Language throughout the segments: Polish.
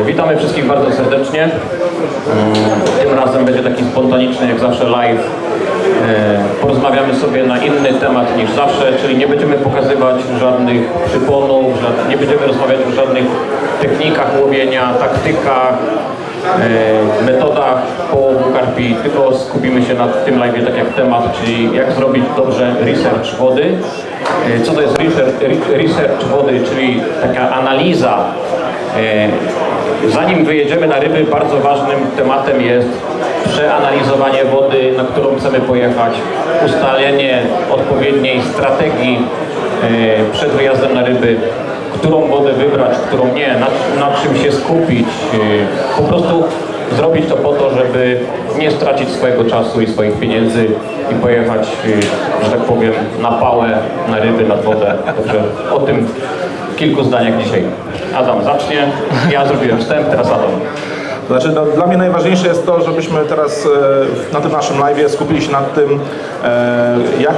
E, Witamy wszystkich bardzo serdecznie. Mm, Tym razem będzie taki spontaniczny jak zawsze live. E, Porozmawiamy sobie na inny temat niż zawsze, czyli nie będziemy pokazywać żadnych przyponów, nie będziemy rozmawiać o żadnych technikach łowienia, taktykach, e, metodach połowu karpi, tylko skupimy się na tym live tak jak temat, czyli jak zrobić dobrze research wody. Co to jest research, re- research wody, czyli taka analiza Zanim wyjedziemy na ryby, bardzo ważnym tematem jest przeanalizowanie wody, na którą chcemy pojechać, ustalenie odpowiedniej strategii e, przed wyjazdem na ryby, którą wodę wybrać, którą nie, na, na czym się skupić. e, Po prostu zrobić to po to, żeby nie stracić swojego czasu i swoich pieniędzy i pojechać, e, że tak powiem, na pałę, na ryby, na wodę. Także o tym w kilku zdaniach dzisiaj. Adam zacznie, ja zrobiłem wstęp, teraz Adam. Znaczy, no, dla mnie najważniejsze jest to, żebyśmy teraz e, na tym naszym live skupili się nad tym, e, jak,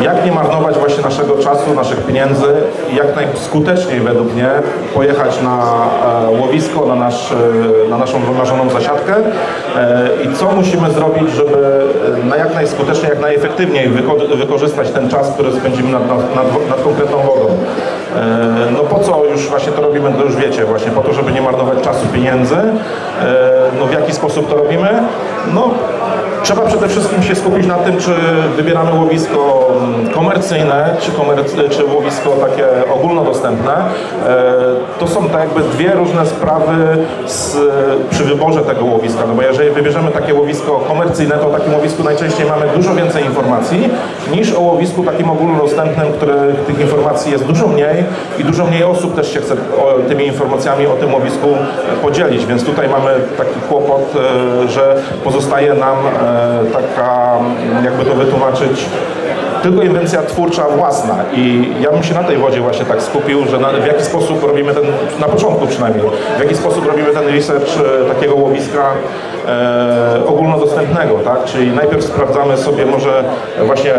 e, jak nie marnować właśnie naszego czasu, naszych pieniędzy i jak najskuteczniej według mnie pojechać na łowisko, na, nasz, na naszą wymarzoną zasiadkę i co musimy zrobić, żeby na jak najskuteczniej, jak najefektywniej wyko- wykorzystać ten czas, który spędzimy nad, nad, nad konkretną wodą. E, No po co już właśnie to robimy, to już wiecie, właśnie po to, żeby nie marnować czasu, pieniędzy. E, No w jaki sposób to robimy? No trzeba przede wszystkim się skupić na tym, czy wybieramy łowisko mm, komercyjne, czy, komerc- czy łowisko takie ogólnodostępne. E, To są tak jakby dwie różne sprawy z, przy wyborze tego łowiska, no bo jeżeli wybierzemy takie łowisko komercyjne, to o takim łowisku najczęściej mamy dużo więcej informacji niż o łowisku takim ogólnodostępnym, które tych informacji jest dużo mniej i dużo mniej osób też się chce tymi informacjami o tym łowisku podzielić, więc tutaj mamy taki kłopot, e, że pozostaje nam e, taka, mm, jakby to wytłumaczyć, tylko inwencja twórcza własna i ja bym się na tej wodzie właśnie tak skupił, że na, w jaki sposób robimy ten, na początku przynajmniej, w jaki sposób robimy ten research e, takiego łowiska e, ogólnodostępnego, tak? Czyli najpierw sprawdzamy sobie może właśnie,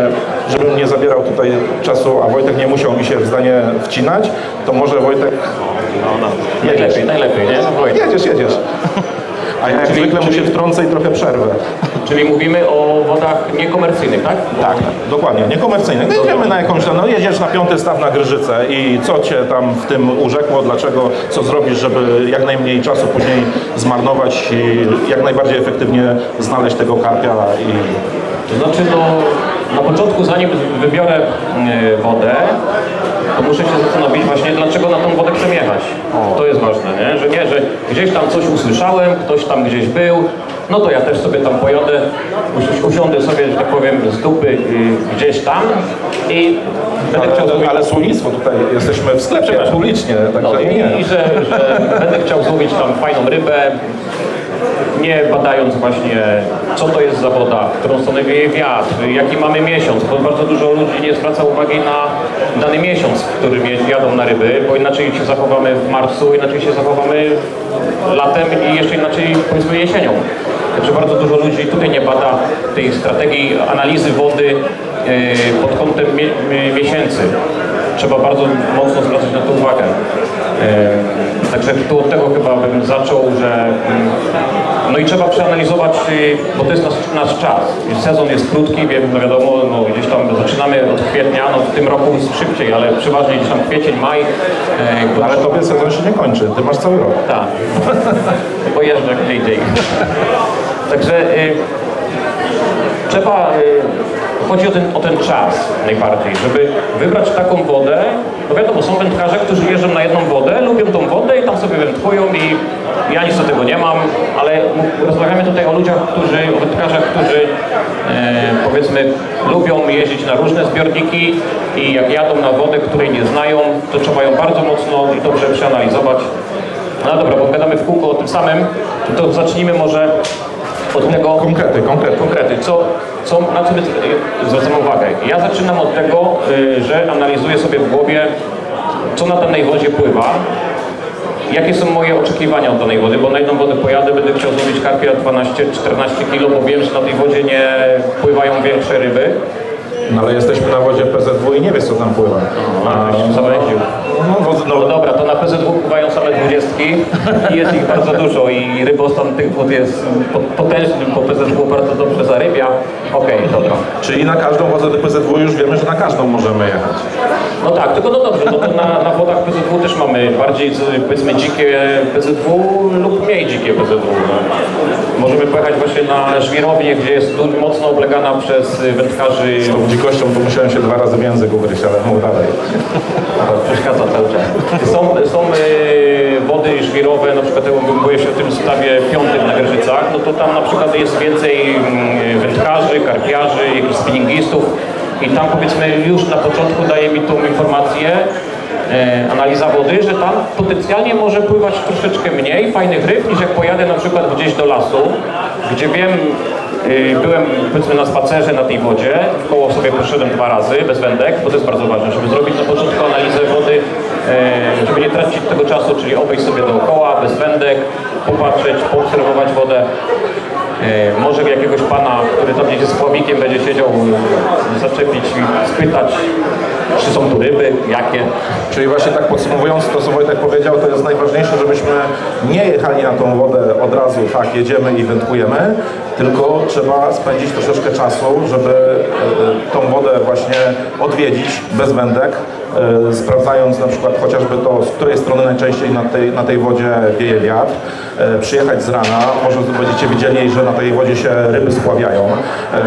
żebym nie zabierał tutaj czasu, a Wojtek nie musiał mi się w zdanie wcinać, to może Wojtek No, no. Najlepiej, najlepiej, nie? No, Wojtek. jedziesz, jedziesz. A ja jak Czyli- zwykle mu się czyli- wtrącę i trochę przerwę. Czyli mówimy o wodach niekomercyjnych, tak? Tak, dokładnie, niekomercyjne. No jedziemy na jakąś no jedziesz na piąty staw na Grzyce i co Cię tam w tym urzekło, dlaczego, co zrobisz, żeby jak najmniej czasu później zmarnować i jak najbardziej efektywnie znaleźć tego karpia i To znaczy, no, na początku, zanim wybiorę e, wodę, to muszę się zastanowić właśnie, dlaczego na tą wodę chcę jechać. To jest ważne, nie? Że nie, że gdzieś tam coś usłyszałem, ktoś tam gdzieś był, no to ja też sobie tam pojadę, usi- usiądę sobie, że tak powiem, z dupy y, gdzieś tam i będę chciał ale, złowić... ale słownictwo tutaj jesteśmy w sklepie publicznie, No także i, nie. i że, że będę chciał złowić tam fajną rybę, nie badając właśnie, co to jest za woda, którą stronę wieje wiatr, jaki mamy miesiąc, bo bardzo dużo ludzi nie zwraca uwagi na dany miesiąc, w którym jadą na ryby, bo inaczej się zachowamy w marcu, inaczej się zachowamy latem i jeszcze inaczej powiedzmy jesienią. Także bardzo dużo ludzi tutaj nie bada tej strategii analizy wody e, pod kątem mie- mie- miesięcy. Trzeba bardzo mocno zwracać na to uwagę. E, Także tu od tego chyba bym zaczął, że mm, no i trzeba przeanalizować, y, bo to jest nasz, nasz czas. Sezon jest krótki, wiem, no wiadomo, no gdzieś tam zaczynamy od kwietnia, no w tym roku jest szybciej, ale przeważnie gdzieś tam kwiecień, maj. e, Ale tobie sezon się nie kończy, ty masz cały rok. tak. Bo jeżdżę gdzie indziej. Także y, trzeba, y, chodzi o ten, o ten czas najbardziej, żeby wybrać taką wodę, no wiadomo, są wędkarze, którzy jeżdżą na jedną wodę, lubią tą wodę i tam sobie wędkują i ja nic do tego nie mam, ale rozmawiamy tutaj o ludziach, którzy, o wędkarzach, którzy e, powiedzmy lubią jeździć na różne zbiorniki i jak jadą na wodę, której nie znają, to trzeba ją bardzo mocno i dobrze przeanalizować. No dobra, bo gadamy w kółko o tym samym, to zacznijmy może od tego Konkrety, konkrety. konkrety. Co, co, na co my zwracamy uwagę? Ja zaczynam od tego, y, że analizuję sobie w głowie, co na danej wodzie pływa, jakie są moje oczekiwania od danej wody, bo na jedną wodę pojadę, będę chciał złowić karpia 12-14 kg, bo wiem, że na tej wodzie nie pływają większe ryby. No ale jesteśmy na wodzie PZW i nie wiesz co tam pływa. A, żeś zawęził. No, wod- No no, dobra, to na PZW pływają same dwudziestki i jest ich bardzo dużo i rybostan tych wód jest po- potężny, bo PZW bardzo dobrze zarybia. Okej, dobra. czyli na każdą wodę PZW już wiemy, że na każdą możemy jechać. No tak, tylko no dobrze, no to na, na wodach PZW też mamy bardziej powiedzmy dzikie PZW lub mniej dzikie PZW. No. Możemy pojechać właśnie na żwirownię, gdzie jest mocno oblegana przez wędkarzy. Z tą dzikością to musiałem się dwa razy w język ugryźć, ale mów dalej. To cały czas. Są, są y, wody żwirowe, na przykład mówię się o tym stawie piątym na Grzycach, no to tam na przykład jest więcej mm, wędkarzy, karpiarzy, jakichś spinningistów i tam powiedzmy już na początku daje mi tą informację, e, analiza wody, że tam potencjalnie może pływać troszeczkę mniej fajnych ryb niż jak pojadę na przykład gdzieś do lasu, gdzie wiem, byłem powiedzmy na spacerze na tej wodzie, w koło sobie poszedłem dwa razy bez wędek, bo to jest bardzo ważne, żeby zrobić na początku analizę wody, e, żeby nie tracić tego czasu, czyli obejść sobie dookoła, bez wędek, popatrzeć, poobserwować wodę. E, Może jakiegoś pana, który tam gdzieś z pławikiem będzie siedział, e, zaczepić i spytać, czy są tu ryby, jakie. Czyli właśnie tak podsumowując to, co Wojtek powiedział, to jest najważniejsze, żebyśmy nie jechali na tą wodę od razu, tak, jedziemy i wędkujemy, tylko trzeba spędzić troszeczkę czasu, żeby e, tą wodę właśnie odwiedzić bez wędek, sprawdzając na przykład chociażby to, z której strony najczęściej na tej, na tej wodzie wieje wiatr, e, przyjechać z rana, może będziecie widzieli, że na tej wodzie się ryby spławiają. E,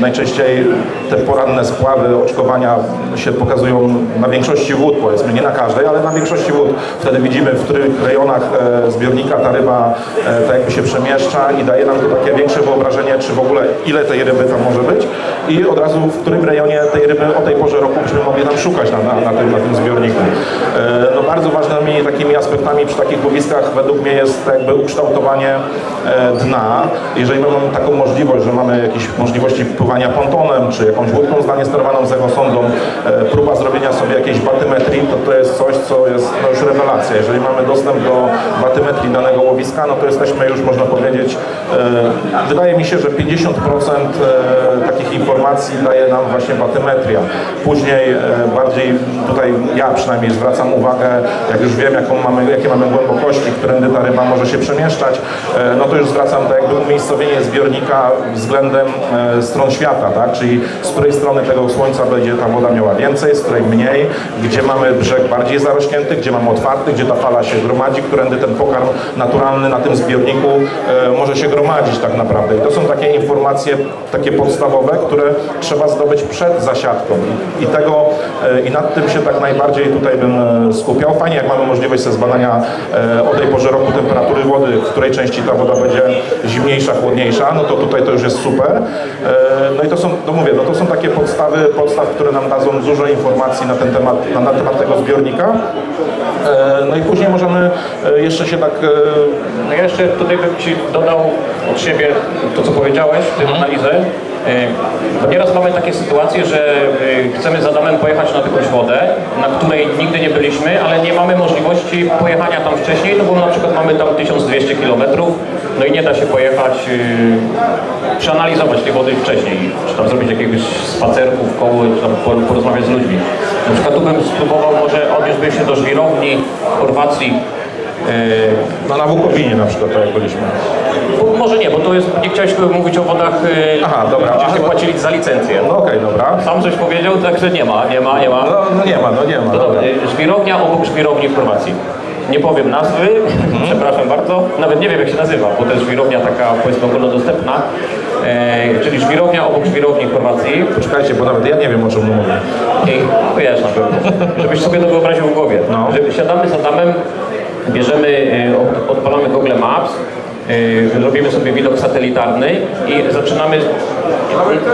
Najczęściej te poranne spławy, oczkowania się pokazują na większości wód, powiedzmy, nie na każdej, ale na większości wód. Wtedy widzimy, w których rejonach e, zbiornika ta ryba e, tak jakby się przemieszcza i daje nam to takie większe wyobrażenie, czy w ogóle ile tej ryby tam może być i od razu w którym rejonie tej ryby o tej porze roku byśmy mogli tam szukać na, na, tym, na tym zbiorniku. E, No bardzo ważnymi takimi aspektami przy takich łowiskach według mnie jest jakby ukształtowanie e, dna. Jeżeli my mamy taką możliwość, że mamy jakieś możliwości pływania pontonem, czy jakąś łódką zdalnie sterowaną z e, próba zrobienia sobie jakiejś batymetrii, to to jest coś, co jest no już rewelacja. Jeżeli mamy dostęp do batymetrii danego łowiska, no to jesteśmy już, można powiedzieć, wydaje mi się, że 50% e, takich informacji daje nam właśnie batymetria. Później bardziej tutaj ja przynajmniej zwracam uwagę, jak już wiem, jaką mamy, jakie mamy głębokości, którędy ta ryba może się przemieszczać, e, no to już zwracam tak jakby umiejscowienie zbiornika względem e, stron świata, tak? czyli z której strony tego słońca będzie ta woda miała więcej, z której mniej, gdzie mamy brzeg bardziej zarośnięty, gdzie mamy otwarty, gdzie ta fala się gromadzi, którędy ten pokarm naturalny na tym zbiorniku e, może się gromadzić tak naprawdę. I to są takie informacje, takie podstawowe, które trzeba zdobyć przed zasiadką. I, tego, i nad tym się tak najbardziej tutaj bym e, skupiał. Fajnie, jak mamy możliwość ze zbadania e, o tej porze roku temperatury wody, w której części ta woda będzie zimniejsza, chłodniejsza, no to tutaj to już jest super. E, No i to są, no mówię, no to są takie podstawy, podstaw, które nam dadzą dużo informacji na ten temat, na, na temat tego zbiornika. No i później możemy jeszcze się tak No ja jeszcze tutaj bym Ci dodał od siebie to, co powiedziałeś, tę analizę. E, Bo nieraz mamy takie sytuacje, że e, chcemy z Adamem pojechać na jakąś wodę, na której nigdy nie byliśmy, ale nie mamy możliwości pojechania tam wcześniej, no bo na przykład mamy tam 1200 km, no i nie da się pojechać, e, przeanalizować tej wody wcześniej, czy tam zrobić jakiegoś spacerku w koło, czy tam por- porozmawiać z ludźmi. Na przykład tu bym spróbował, może odniósłbym się do żwirowni w Chorwacji, e, no na Wukowinie na przykład, tak jak byliśmy. bo może nie, bo to jest, nie chciałeś mówić o wodach, y, Aha, dobra. gdzie się Aha. płacili za licencję. No okej, dobra. Sam coś powiedział, także nie ma, nie ma, nie ma. No, no nie ma, no nie ma. To Dobra. dobra. y, Żwirownia obok żwirowni w Chorwacji. Nie powiem nazwy, Mhm. przepraszam bardzo. Nawet nie wiem jak się nazywa, bo to jest żwirownia taka powiedzmy ogólnodostępna. E, czyli żwirownia obok żwirowni w Chorwacji. Poczekajcie, bo nawet ja nie wiem o czym mówię. I wiesz na pewno, żebyś sobie to wyobraził w głowie. No. Że siadamy z Adamem, bierzemy, od- odpalamy Google Maps, y, robimy sobie widok satelitarny i zaczynamy,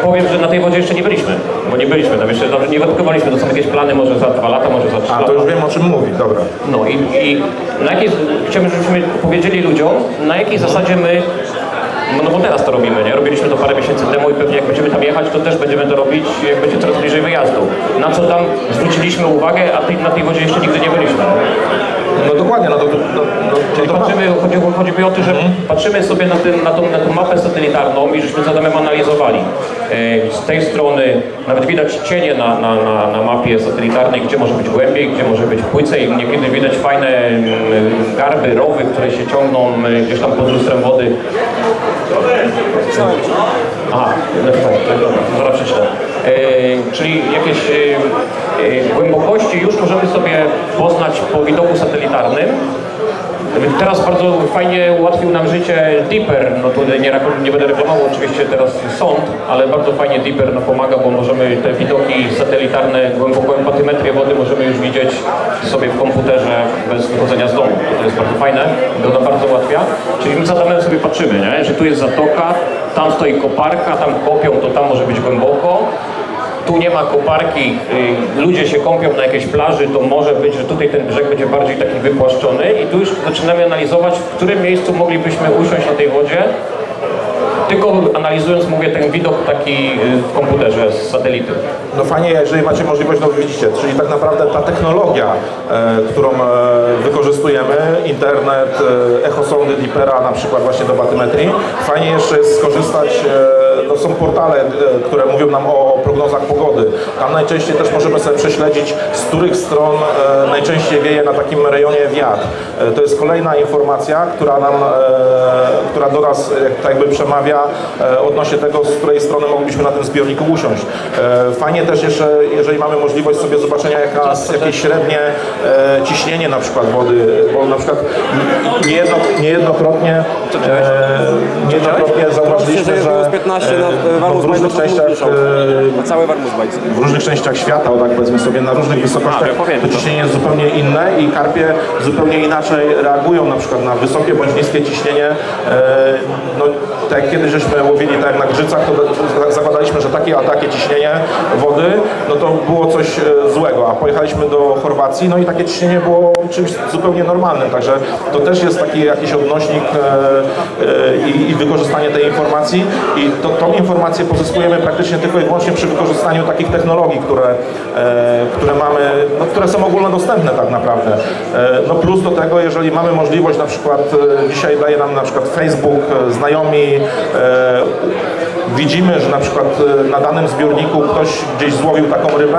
powiem, że na tej wodzie jeszcze nie byliśmy, bo nie byliśmy tam jeszcze, dobrze, nie wędkowaliśmy, to są jakieś plany może za dwa lata, może za trzy A, lata. to już wiem o czym mówi, dobra. No i, i na jakiej, chciałbym, żebyśmy powiedzieli ludziom, na jakiej zasadzie my, no bo teraz to robimy, nie? Robiliśmy to parę miesięcy temu i pewnie jak będziemy tam jechać, to też będziemy to robić, jak będzie coraz bliżej wyjazdu. Na co tam zwróciliśmy uwagę, a tej, na tej wodzie jeszcze nigdy nie byliśmy. No dokładnie, no to, no, no, Czyli no to patrzymy, chodzi, chodzi mi o to, że patrzymy sobie na, ten, na, tą, na tą mapę satelitarną i żeśmy z Adamem analizowali. E, Z tej strony nawet widać cienie na, na, na, na mapie satelitarnej, gdzie może być głębiej, gdzie może być płycej. Niekiedy widać fajne mm, garby, rowy, które się ciągną e, gdzieś tam pod lustrem wody. Aha, no tak, tak, dobra, zaraz przeczytam. E, czyli jakieś e, e, głębokości już możemy sobie poznać po widoku satelitarnym. Teraz bardzo fajnie ułatwił nam życie Deeper, no tutaj nie, nie będę reklamował oczywiście teraz sąd, ale bardzo fajnie Deeper no, pomaga, bo możemy te widoki satelitarne, głęboką empatymetrię wody możemy już widzieć sobie w komputerze bez wychodzenia z domu. To jest bardzo fajne, to nam bardzo ułatwia. Czyli my za Adamem sobie patrzymy, nie? że tu jest zatoka, tam stoi koparka, tam kopią, to tam może być głęboko. Tu nie ma koparki, y, ludzie się kąpią na jakiejś plaży, to może być, że tutaj ten brzeg będzie bardziej taki wypłaszczony i tu już zaczynamy analizować, w którym miejscu moglibyśmy usiąść na tej wodzie, tylko analizując, mówię, ten widok taki y, w komputerze z satelity. No fajnie, jeżeli macie możliwość, no widzicie, czyli tak naprawdę ta technologia, e, którą e, wykorzystujemy, internet, e, echosondy Deepera na przykład właśnie do batymetrii, fajnie jeszcze jest skorzystać, e, no są portale, e, które mówią nam o prognozach pogody. Tam najczęściej też możemy sobie prześledzić, z których stron e, najczęściej wieje na takim rejonie wiatr. E, to jest kolejna informacja, która nam, która do nas tak jakby przemawia e, odnośnie tego, z której strony moglibyśmy na tym zbiorniku usiąść. E, Fajnie też jeszcze, jeżeli mamy możliwość sobie zobaczenia jaka, jakieś średnie e, ciśnienie na przykład wody, bo na przykład niejedno, niejednokrotnie, niejednokrotnie zauważyliśmy, że jest że minus 15 na w różnych częściach w różnych częściach świata, tak powiedzmy sobie, na różnych wysokościach, to ciśnienie jest zupełnie inne i karpie zupełnie inaczej reagują na przykład na wysokie bądź niskie ciśnienie. No, tak jak kiedyś żeśmy łowili tak jak na grzycach, to zakładaliśmy, że takie a takie ciśnienie wody, no to było coś e, złego, a pojechaliśmy do Chorwacji, no i takie ciśnienie było czymś zupełnie normalnym, także to też jest taki jakiś odnośnik e, e, i, i wykorzystanie tej informacji. I to, tą informację pozyskujemy praktycznie tylko i wyłącznie przy wykorzystaniu takich technologii, które, które mamy, no, które są ogólnodostępne tak naprawdę. No plus do tego, jeżeli mamy możliwość na przykład, dzisiaj daje nam na przykład Facebook, znajomi, widzimy, że na przykład e, na danym zbiorniku ktoś gdzieś złowił taką rybę,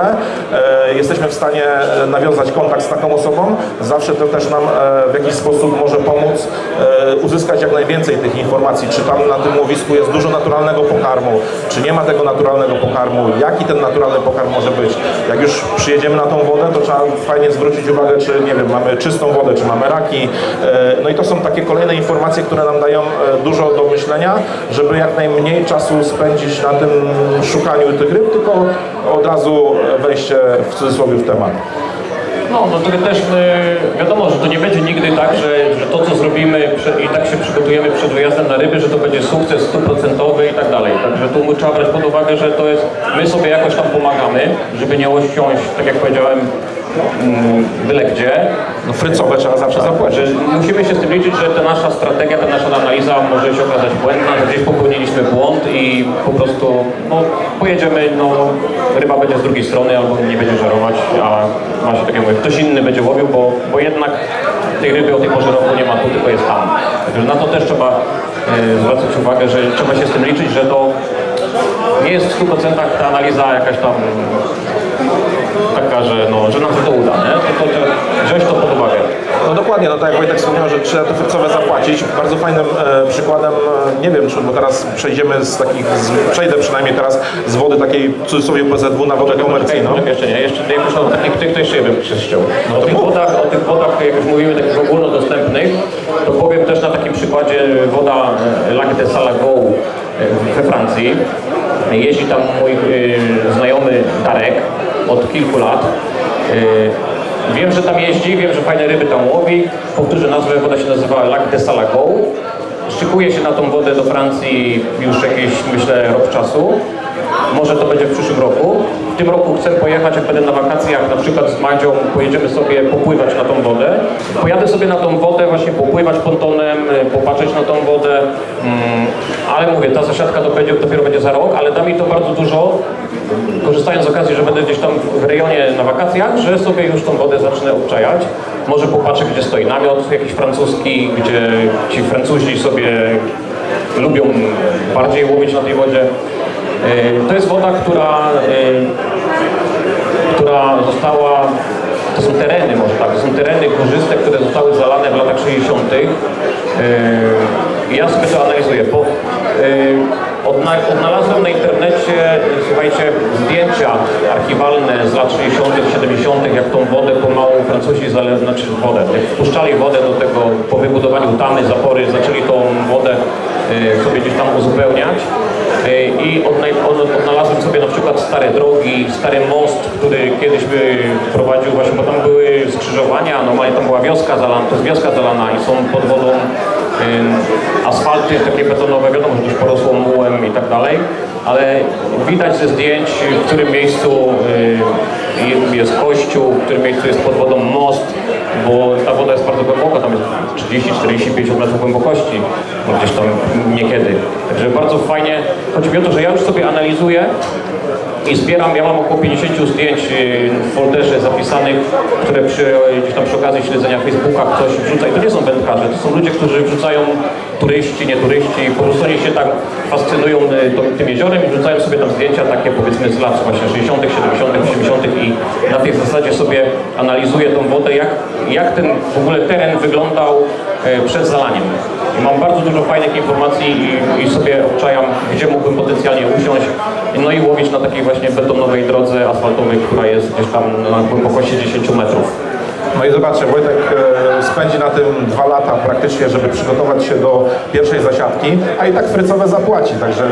e, jesteśmy w stanie e, nawiązać kontakt z taką osobą, zawsze to też nam e, w jakiś sposób może pomóc e, uzyskać jak najwięcej tych informacji, czy tam na tym łowisku jest dużo naturalnego pokarmu, czy nie ma tego naturalnego pokarmu, jaki ten naturalny pokarm może być. Jak już przyjedziemy na tą wodę, to trzeba fajnie zwrócić uwagę, czy nie wiem, mamy czystą wodę, czy mamy raki. E, No i to są takie kolejne informacje, które nam dają e, dużo do myślenia, żeby jak najmniej czasu spędzić na tym szukaniu tych ryb, tylko od razu wejście w cudzysłowie w temat. No, no to też y, wiadomo, że to nie będzie nigdy tak, że, że to co zrobimy prze- i tak się przygotujemy przed wyjazdem na ryby, że to będzie sukces stuprocentowy i tak dalej. Także tu trzeba brać pod uwagę, że to jest, my sobie jakoś tam pomagamy, żeby nie osiąść, tak jak powiedziałem, mm, byle gdzie. No frycowe trzeba zawsze zapłacić. Musimy się z tym liczyć, że ta nasza strategia, ta nasza analiza może się okazać błędna, że gdzieś popełniliśmy błąd i po prostu no, pojedziemy, no, ryba będzie z drugiej strony albo nie będzie żerować, a właśnie tak jak mówię, ktoś inny będzie łowił, bo, bo jednak tej ryby o tej porze roku nie ma tu, tylko jest tam. Także na to też trzeba e, zwracać uwagę, że trzeba się z tym liczyć, że to nie jest w 100% ta analiza jakaś tam taka, że, no, że nam się to uda, nie? To, to wziąć to pod uwagę. No dokładnie, no tak jak Wojtek wspomniał, że trzeba to frycowe zapłacić. Bardzo fajnym e, przykładem, e, nie wiem, czy, bo teraz przejdziemy z takich, z, przejdę przynajmniej teraz z wody takiej w cudzysłowie PZW na wodę komercyjną. Czekaj, jeszcze nie, jeszcze jak już o tych, to jeszcze jeden przestrzał. O tych wodach, o tych wodach, jak już mówimy, takich ogólnodostępnych, to powiem też na takim przykładzie woda e, Lac de Salago e, we Francji. Jeździ tam mój e, znajomy Darek od kilku lat. E, Wiem, że tam jeździ, wiem, że fajne ryby tam łowi. Powtórzę nazwę, woda się nazywa Lac de Salago. Szykuje się na tą wodę do Francji już jakieś, myślę, rok czasu. Może to będzie w przyszłym roku. W tym roku chcę pojechać, jak będę na wakacjach, na przykład z Madzią, pojedziemy sobie popływać na tą wodę. Pojadę sobie na tą wodę, właśnie popływać pontonem, popatrzeć na tą wodę. Mm, ale mówię, ta zasiadka to dopiero będzie za rok, ale da mi to bardzo dużo korzystając z okazji, że będę gdzieś tam w rejonie na wakacjach, że sobie już tą wodę zacznę obczajać. Może popatrzę, gdzie stoi namiot jakiś francuski, gdzie ci Francuzi sobie lubią bardziej łowić na tej wodzie. E, To jest woda, która, e, która została, to są tereny może tak, to są tereny górzyste, które zostały zalane w latach 60. E, i Ja sobie to analizuję. Po, odnalazłem na internecie, słuchajcie, zdjęcia archiwalne z lat 60., 70., jak tą wodę pomału Francuzi, zale, znaczy wodę, jak wpuszczali wodę do tego, po wybudowaniu tamy, zapory, zaczęli tą wodę e, sobie gdzieś tam uzupełniać. E, I odnalazłem sobie na przykład stare drogi, stary most, który kiedyś by prowadził właśnie, bo tam były skrzyżowania, normalnie tam była wioska zalana, to jest wioska zalana i są pod wodą asfalty takie betonowe, wiadomo, że też porosło mułem i tak dalej, ale widać ze zdjęć, w którym miejscu jest kościół, w którym miejscu jest pod wodą most, bo ta woda jest bardzo głęboka, tam jest 30, 40, 50 metrów głębokości, no gdzieś tam niekiedy. Także bardzo fajnie, chodzi mi o to, że ja już sobie analizuję i zbieram, ja mam około 50 zdjęć w folderze zapisanych, które przy, gdzieś tam przy okazji śledzenia Facebooka ktoś wrzuca i to nie są wędkarze, to są ludzie, którzy wrzucają turyści, nie turyści, po prostu oni się tak fascynują tą- tym jeziorem i wrzucają sobie tam zdjęcia takie powiedzmy z lat właśnie 60., 70., 80. i na tej zasadzie sobie analizuję tą wodę, jak, jak ten w ogóle teren wyglądał e, przed zalaniem. I mam bardzo dużo fajnych informacji i, i sobie obczajam, gdzie mógłbym potencjalnie usiąść, no i łowić na takiej właśnie betonowej drodze asfaltowej, która jest gdzieś tam na głębokości 10 metrów. No i zobaczcie, Wojtek e, spędzi na tym dwa lata praktycznie, żeby przygotować się do pierwszej zasiadki, a i tak frycowe zapłaci, także e,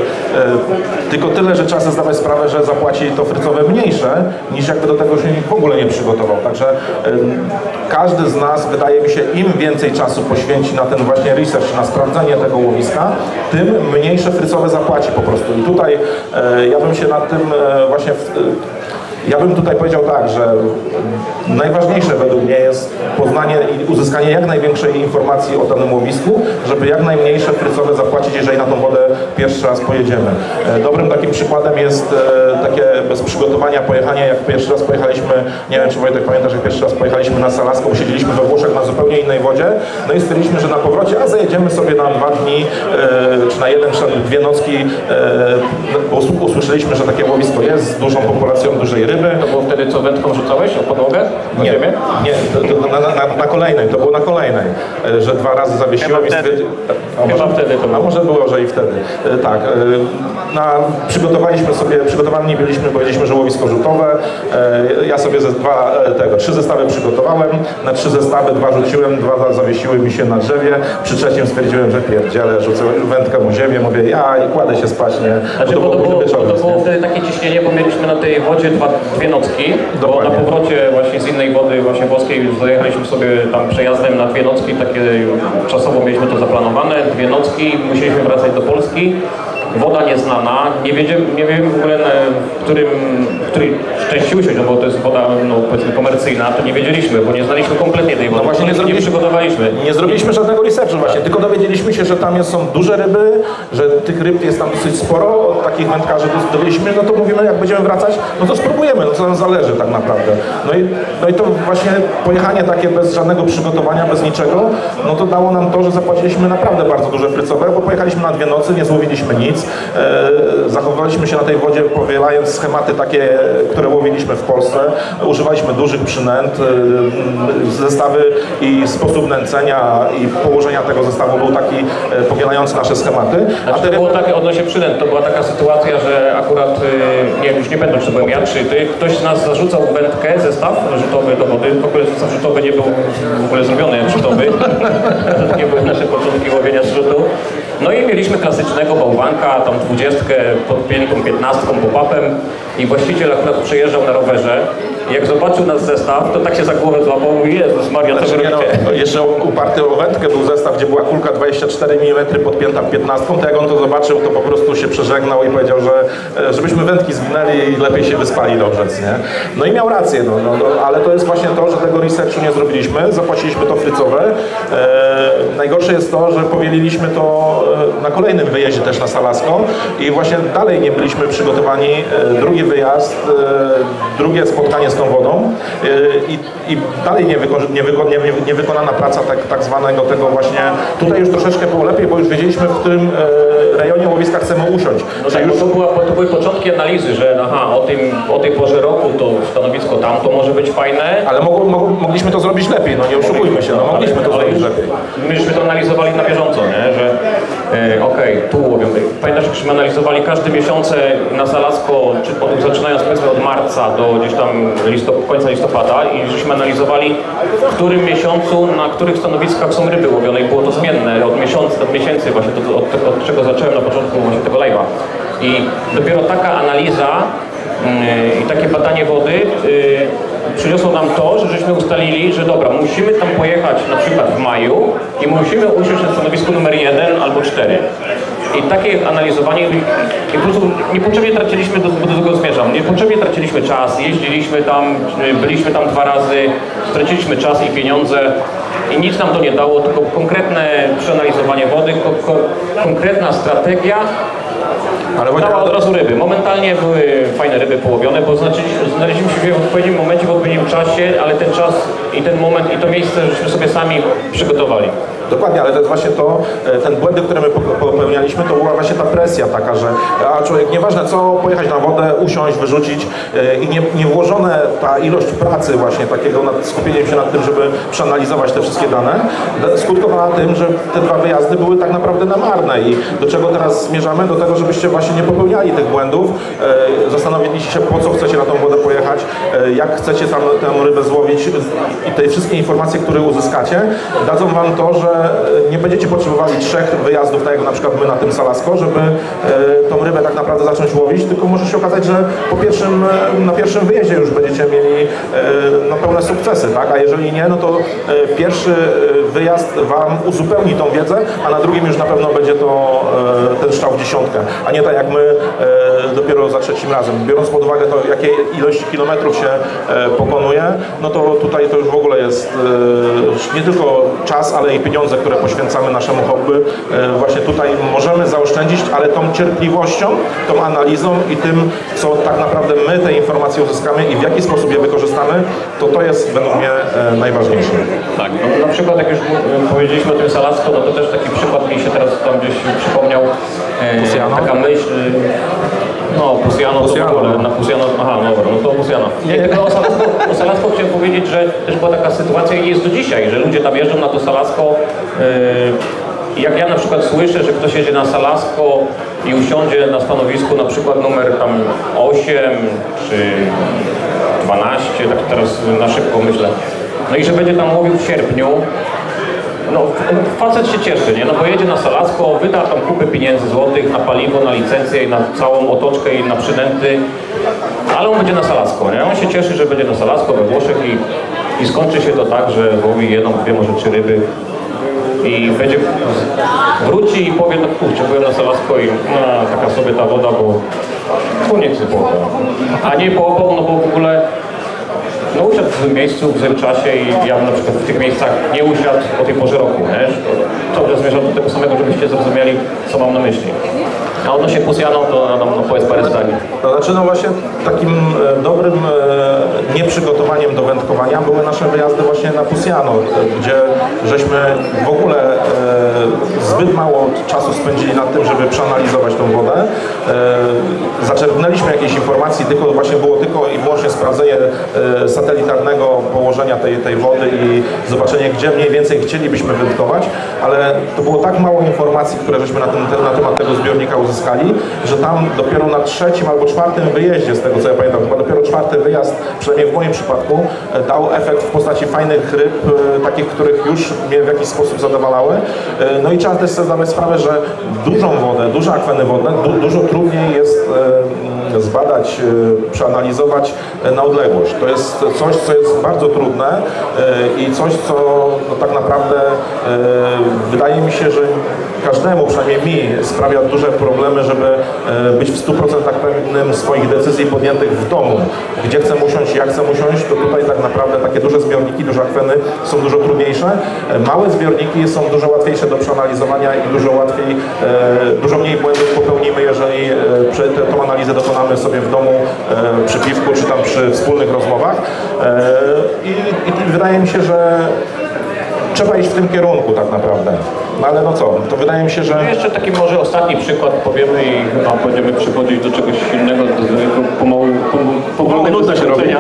tylko tyle, że trzeba sobie zdawać sprawę, że zapłaci to frycowe mniejsze, niż jakby do tego się w ogóle nie przygotował. Także e, każdy z nas, wydaje mi się, im więcej czasu poświęci na ten właśnie research, na sprawdzenie tego łowiska, tym mniejsze frycowe zapłaci po prostu. I tutaj ja bym się nad tym właśnie w, ja bym tutaj powiedział tak, że najważniejsze według mnie jest poznanie i uzyskanie jak największej informacji o danym łowisku, żeby jak najmniejsze frycowe zapłacić, jeżeli na tą wodę pierwszy raz pojedziemy. E, Dobrym takim przykładem jest e, takie bez przygotowania pojechanie, jak pierwszy raz pojechaliśmy, nie wiem czy Wojtek pamiętasz, jak pierwszy raz pojechaliśmy na Salaską, siedzieliśmy we Włoszech na zupełnie innej wodzie, no i stwierdziliśmy, że na powrocie, a zajedziemy sobie na dwa dni, e, czy na jeden, czy na dwie nocki, e, bo usł- usłyszeliśmy, że takie łowisko jest z dużą populacją dużej To było wtedy co wędką rzucałeś o podłogę? Na nie, ziemię? nie, to, to na, na, na kolejnej, to było na kolejnej, e, że dwa razy zawiesiłem i a Chyba wtedy to A było. może było, że i wtedy. E, Tak, e, na, przygotowaliśmy sobie, przygotowani byliśmy, powiedzieliśmy, że łowisko rzutowe, ja sobie ze dwa, tego, trzy zestawy przygotowałem, na trzy zestawy dwa rzuciłem, dwa za- zawiesiły mi się na drzewie, przy trzecim stwierdziłem, że pierdzielę, rzucę wędkę mu ziemię, mówię, ja i kładę się spać, nie? Znaczy, to bo to był było, to było wtedy takie ciśnienie, bo mieliśmy na tej wodzie dwa, dwie nocki, bo Dokładnie. na powrocie właśnie z innej wody właśnie włoskiej zajechaliśmy sobie tam przejazdem na dwie nocki, takie czasowo mieliśmy to zaplanowane, dwie nocki, musieliśmy wracać do Polski. Woda nieznana, nie wiedziałem, nie wiem w ogóle na, w którym, w której części usiąść, no bo to jest woda no, powiedzmy komercyjna, to nie wiedzieliśmy, bo nie znaliśmy kompletnie tej wody, No właśnie nie nie, nie przygotowaliśmy. Nie zrobiliśmy żadnego researchu właśnie, tylko dowiedzieliśmy się, że tam są duże ryby, że tych ryb jest tam dosyć sporo, od takich wędkarzy to dowiedzieliśmy, no to mówimy, jak będziemy wracać, no to spróbujemy, no co nam zależy tak naprawdę. No i, no i to właśnie pojechanie takie bez żadnego przygotowania, bez niczego, no to dało nam to, że zapłaciliśmy naprawdę bardzo duże frycowe, bo pojechaliśmy na dwie nocy, nie złowiliśmy nic, e, zachowywaliśmy się na tej wodzie powielając schematy takie, które łowiliśmy w Polsce, używaliśmy dużych przynęt, e, zestawy i sposób nęcenia i położenia tego zestawu był taki e, powielający nasze schematy. A Znaczy, te było takie odnośnie przynęt, to była taka sytuacja, że akurat, nie już nie będę czy byłem ja, czy ty, ktoś z nas zarzucał wędkę, zestaw rzutowy do wody, w ogóle zestaw rzutowy nie był w ogóle zrobiony jak rzutowy, to takie były nasze początki łowienia z rzutu. No i mieliśmy klasycznego bałwanka, tam dwudziestkę podpiętą piętnastką pop-upem i właściciel akurat przejeżdżał na rowerze. Jak zobaczył nasz zestaw, to tak się za głowę złapał, mówi, Jezus Maria, co Znaczy, no, jeszcze uparty o wędkę był zestaw, gdzie była kulka 24 mm podpięta 15, to jak on to zobaczył, to po prostu się przeżegnał i powiedział, że e, żebyśmy wędki zwinęli i lepiej się wyspali dobrze, nie? No i miał rację, no, no, no, ale to jest właśnie to, że tego researchu nie zrobiliśmy, zapłaciliśmy to frycowe. E, najgorsze jest to, że powieliliśmy to e, na kolejnym wyjeździe też na Salasko i właśnie dalej nie byliśmy przygotowani. E, drugi wyjazd, e, drugie spotkanie z tą wodą e, i, i dalej nie, wyko- nie, nie, nie praca tak, tak zwanego tego właśnie, tutaj już troszeczkę było lepiej, bo już wiedzieliśmy w którym e, rejonie łowiska chcemy usiąść. No tak, już to, była, to były początki analizy, że aha, o, tym, o tej porze roku to stanowisko tam to może być fajne. Ale mogło, mogło, mogliśmy to zrobić lepiej, no nie oszukujmy się, no mogliśmy to zrobić lepiej. Myśmy to analizowali na bieżąco, nie? że e, okej, tu łowią. Pamiętasz, jak żeśmy analizowali każde miesiące na Salasko, czy od, zaczynając powiedzmy od marca do gdzieś tam listop, końca listopada i żeśmy analizowali w którym miesiącu, na których stanowiskach są ryby łowione i było to zmienne od miesiąca, od miesięcy właśnie to, od, od czego zacząłem na początku właśnie tego live'a. I dopiero taka analiza Yy, i takie badanie wody yy, przyniosło nam to, że żeśmy ustalili, że dobra, musimy tam pojechać na przykład w maju i musimy usiąść na stanowisku numer jeden albo cztery. I takie analizowanie, i po prostu niepotrzebnie traciliśmy, do, do tego zmierzam, niepotrzebnie traciliśmy czas, jeździliśmy tam, byliśmy tam dwa razy, straciliśmy czas i pieniądze i nic nam to nie dało, tylko konkretne przeanalizowanie wody, ko, ko, konkretna strategia Ale Wojtek, od razu ryby. Momentalnie były fajne ryby połowione, bo znaczyliśmy, znaleźliśmy się w odpowiednim momencie, w odpowiednim czasie, ale ten czas i ten moment i to miejsce żeśmy sobie sami przygotowali. Dokładnie, ale to jest właśnie to, e, ten błędy, które my po- popełnialiśmy, to była właśnie ta presja taka, że a człowiek, nieważne co, pojechać na wodę, usiąść, wyrzucić e, i nie, nie włożone ta ilość pracy właśnie takiego nad skupieniem się nad tym, żeby przeanalizować te wszystkie dane, da- skutkowała tym, że te dwa wyjazdy były tak naprawdę na marne i do czego teraz zmierzamy? Do tego, żebyście właśnie nie popełniali tych błędów, e, zastanowiliście się, po co chcecie na tą wodę pojechać, jak chcecie tam tę rybę złowić i te wszystkie informacje, które uzyskacie, dadzą wam to, że nie będziecie potrzebowali trzech wyjazdów, tak jak na przykład my na tym Salasko, żeby e, tą rybę tak naprawdę zacząć łowić, tylko może się okazać, że po pierwszym, e, na pierwszym wyjeździe już będziecie mieli e, no, pełne sukcesy, tak? A jeżeli nie, no to pierwszy wyjazd wam uzupełni tą wiedzę, a na drugim już na pewno będzie to ten strzał w dziesiątkę, a nie tak jak my dopiero za trzecim razem. Biorąc pod uwagę to, jakie ilości kilometrów się pokonuje, no to tutaj to już w ogóle jest nie tylko czas, ale i pieniądze, które poświęcamy naszemu hobby. E, właśnie tutaj możemy zaoszczędzić, ale tą cierpliwością, tą analizą i tym, co tak naprawdę my te informacje uzyskamy i w jaki sposób je wykorzystamy, to to jest według mnie e, najważniejsze. Tak, no, na przykład jak już powiedzieliśmy o tym Salasko, no to też taki przykład mi się teraz tam gdzieś przypomniał. E, taka myśl, no to w ogóle, na Pusiano, aha, no dobra, no to Pusiano. Nie, tylko o Salasko, o Salasko chciałem powiedzieć, że też była taka sytuacja i jest do dzisiaj, że ludzie tam jeżdżą na to Salasko. E, jak ja na przykład słyszę, że ktoś jedzie na Salasko i usiądzie na stanowisku na przykład numer tam 8 czy 12, tak teraz na szybko myślę. No i że będzie tam łowił w sierpniu, no, facet się cieszy, nie? No bo jedzie na Salasko, wyda tam kupę pieniędzy złotych na paliwo, na licencję i na całą otoczkę i na przynęty, ale on będzie na Salasko, nie? On się cieszy, że będzie na Salasko we Włoszech i, i skończy się to tak, że łowi jedną, dwie, może trzy ryby i będzie, wróci i powie, no kurczę, byłem na Salasko i no, taka sobie ta woda, bo chcę połapał. A nie połapał, no bo w ogóle no usiadł w złym miejscu, w złym czasie i ja bym na przykład w tych miejscach nie usiadł o tej porze roku, nie? Cały czas zmierzam do tego samego, żebyście zrozumieli, co mam na myśli. A odnośnie Pusjano, to Adam no, powiedz parę zdań. To znaczy, no właśnie takim e, dobrym e, nieprzygotowaniem do wędkowania były nasze wyjazdy właśnie na Pusiano, e, gdzie żeśmy w ogóle zbyt mało czasu spędzili nad tym, żeby przeanalizować tą wodę. Zaczerpnęliśmy jakieś informacji, tylko właśnie było tylko i wyłącznie sprawdzenie satelitarnego położenia tej, tej wody i zobaczenie, gdzie mniej więcej chcielibyśmy wędkować, ale to było tak mało informacji, które żeśmy na, ten, na temat tego zbiornika uzyskali, że tam dopiero na trzecim albo czwartym wyjeździe, z tego co ja pamiętam, chyba dopiero czwarty wyjazd, przynajmniej w moim przypadku, e, dał efekt w postaci fajnych ryb, e, takich, których już mnie w jakiś sposób zadowalały. E, No i trzeba też sobie zdawać sprawę, że dużą wodę, duże akweny wodne, du, dużo trudniej jest e, zbadać, przeanalizować na odległość. To jest coś, co jest bardzo trudne i coś, co no, tak naprawdę wydaje mi się, że każdemu, przynajmniej mi, sprawia duże problemy, żeby e, być w 100% pewnym swoich decyzji podjętych w domu. Gdzie chcę usiąść, jak chcę usiąść, to tutaj tak naprawdę takie duże zbiorniki, duże akweny są dużo trudniejsze. E, Małe zbiorniki są dużo łatwiejsze do przeanalizowania i dużo łatwiej, e, dużo mniej błędów popełnimy, jeżeli tą analizę dokonamy sobie w domu przy piwku czy tam przy wspólnych rozmowach. I, I wydaje mi się, że trzeba iść w tym kierunku tak naprawdę. No ale no co, to wydaje mi się, że... Jeszcze taki może ostatni przykład powiemy i chyba będziemy przechodzić do czegoś innego, do tego pomału, powolnego nudno się zakończenia.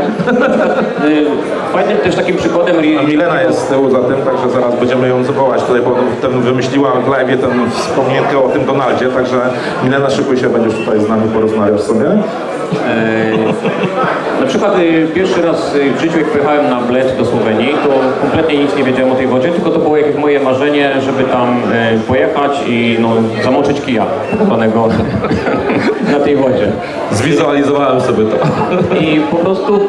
Y, Fajnym też takim przykładem... A Milena jest z tyłu za tym, także zaraz będziemy ją zawołać tutaj, bo ten wymyśliła w live ten wspomnienkę o tym Donaldzie, także Milena szykuj się, będziesz tutaj z nami porozmawiać sobie. Na przykład y, pierwszy raz y, w życiu, jak pojechałem na Bled do Słowenii, to kompletnie nic nie wiedziałem o tej wodzie, tylko to było jakieś moje marzenie, żeby tam y, pojechać i no, zamoczyć kija panego na tej wodzie. Zwizualizowałem sobie to. I po prostu